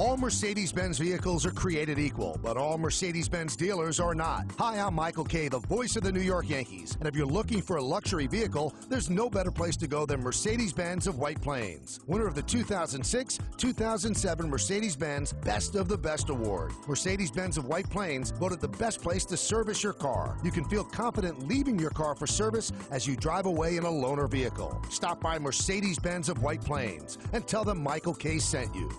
All Mercedes Benz vehicles are created equal, but all Mercedes Benz dealers are not. Hi, I'm Michael Kay, the voice of the New York Yankees. And if you're looking for a luxury vehicle, there's no better place to go than Mercedes Benz of White Plains. Winner of the 2006 2007 Mercedes Benz Best of the Best Award. Mercedes Benz of White Plains voted the best place to service your car. You can feel confident leaving your car for service as you drive away in a loaner vehicle. Stop by Mercedes Benz of White Plains and tell them Michael Kay sent you.